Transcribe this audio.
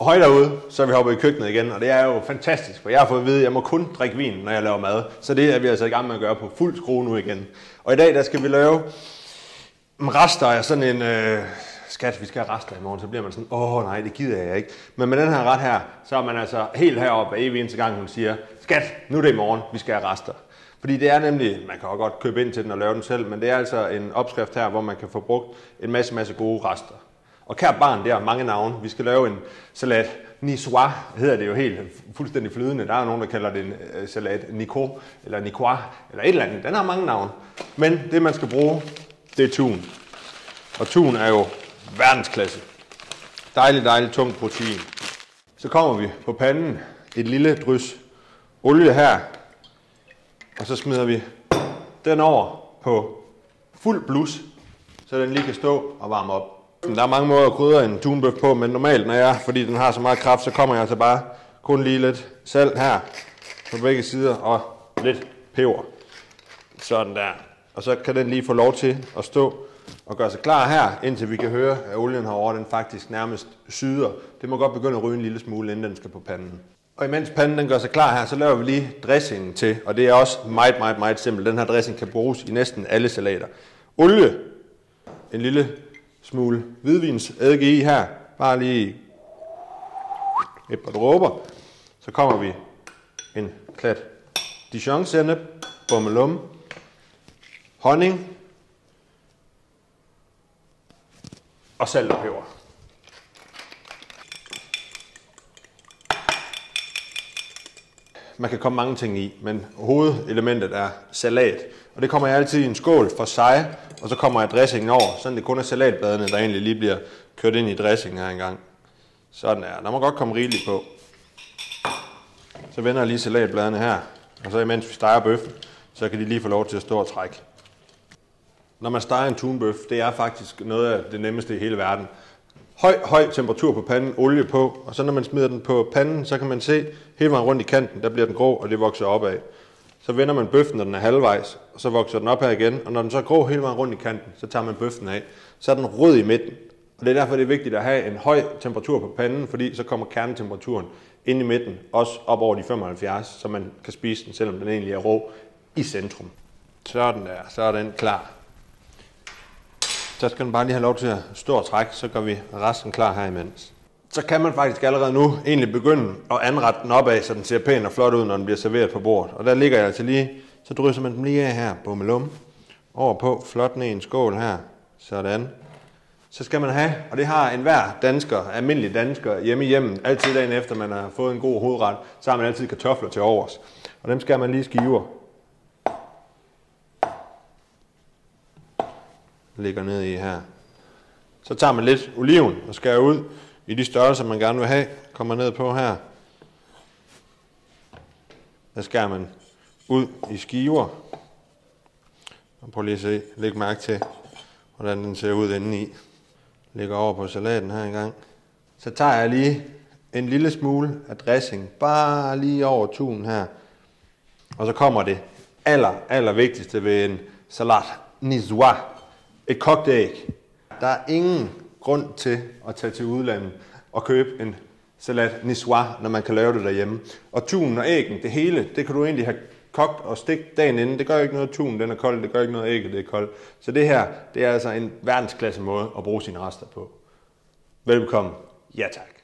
Høj derude, så er vi hoppet i køkkenet igen, og det er jo fantastisk, for jeg har fået at vide, at jeg må kun drikke vin, når jeg laver mad. Så det er vi altså i gang med at gøre på fuld skrue nu igen. Og i dag, der skal vi lave rester af sådan en... Øh, skat, vi skal have rester i morgen, så bliver man sådan, åh nej, det gider jeg ikke. Men med den her ret her, så er man altså helt heroppe af evig eneste gang, hun siger, skat, nu er det i morgen, vi skal have rester. Fordi det er nemlig, man kan også godt købe ind til den og lave den selv, men det er altså en opskrift her, hvor man kan få brugt en masse, masse gode rester. Og kært barn, der er mange navne. Vi skal lave en salat niçoise, hedder det jo helt fuldstændig flydende. Der er nogen, der kalder det en øh, salat nico, eller nicois, eller et eller andet. Den har mange navne. Men det, man skal bruge, det er tun. Og tun er jo verdensklasse. Dejligt, dejligt tungt protein. Så kommer vi på panden et lille drys olie her, og så smider vi den over på fuld blus, så den lige kan stå og varme op. Der er mange måder at krydre en tunbøf på, men normalt, når jeg, fordi den har så meget kraft, så kommer jeg altså bare kun lige lidt salt her på begge sider og lidt peber. Sådan der. Og så kan den lige få lov til at stå og gøre sig klar her, indtil vi kan høre, at olien herovre den faktisk nærmest syder. Det må godt begynde at ryge en lille smule, inden den skal på panden. Og imens panden den gør sig klar her, så laver vi lige dressingen til, og det er også meget, meget, meget simpelt. Den her dressing kan bruges i næsten alle salater. Olie, en lille smule hvidvinsedike i her, bare lige et par dråber. Så kommer vi en klat dijon sennep, bummelum, honning og salt og peber. Man kan komme mange ting i, men hovedelementet er salat. Og det kommer jeg altid i en skål for sig, og så kommer jeg dressingen over, så det kun er salatbladene, der egentlig lige bliver kørt ind i dressingen her engang. Sådan er. Der må godt komme rigeligt på. Så vender jeg lige salatbladene her, og så imens vi steger bøffen, så kan de lige få lov til at stå og trække. Når man steger en tunbøf, det er faktisk noget af det nemmeste i hele verden. Høj, høj temperatur på panden, olie på, og så når man smider den på panden, så kan man se hele vejen rundt i kanten, der bliver den grå, og det vokser opad. Så vender man bøffen, når den er halvvejs, og så vokser den op her igen, og når den så er grå hele vejen rundt i kanten, så tager man bøffen af. Så er den rød i midten. Og det er derfor, det er vigtigt at have en høj temperatur på panden, fordi så kommer kernetemperaturen ind i midten, også op over de 75, så man kan spise den, selvom den egentlig er rå, i centrum. Sådan der, så er den klar. Så skal den bare lige have lov til at stå og trække, så gør vi resten klar her imens. Så kan man faktisk allerede nu egentlig begynde at anrette den opad, så den ser pæn og flot ud, når den bliver serveret på bordet. Og der ligger jeg altså lige, så drysser man den lige af her, bummelum, over på, flot ned i en skål her, sådan. Så skal man have, og det har enhver dansker, almindelig dansker hjemme i hjemmet, altid dagen efter man har fået en god hovedret, så har man altid kartofler til overs. Og dem skal man lige skiver. Ligger ned i her. Så tager man lidt oliven og skærer ud i de størrelser, man gerne vil have. Kommer ned på her. Der skærer man ud i skiver. Og prøv lige at se, læg mærke til, hvordan den ser ud indeni. Lægger over på salaten her engang. Så tager jeg lige en lille smule af dressing, bare lige over tunen her. Og så kommer det aller, aller vigtigste ved en salat niçoise. Et kogt æg. Der er ingen grund til at tage til udlandet og købe en salat niçoise, når man kan lave det derhjemme. Og tunen og æggen, det hele, det kan du egentlig have kogt og stegt dagen inden. Det gør ikke noget, tunen den er kold, det gør ikke noget, ægget det er koldt. Så det her, det er altså en verdensklasse måde at bruge sine rester på. Velkommen. Ja tak.